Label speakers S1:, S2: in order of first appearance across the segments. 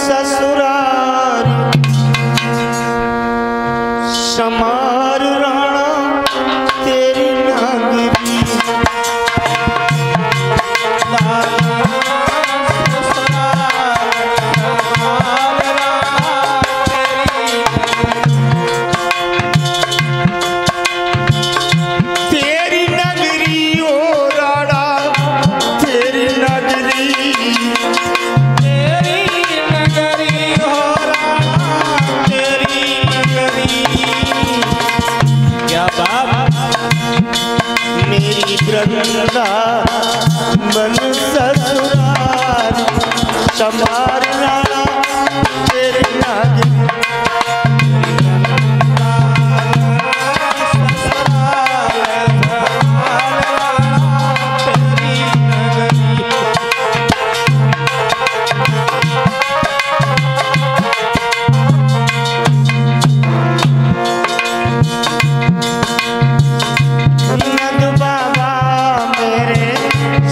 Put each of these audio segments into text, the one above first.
S1: ससुरार समार वृंदा बन ससुरार समार तेरी नागरी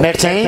S1: ब्याट चाहिँ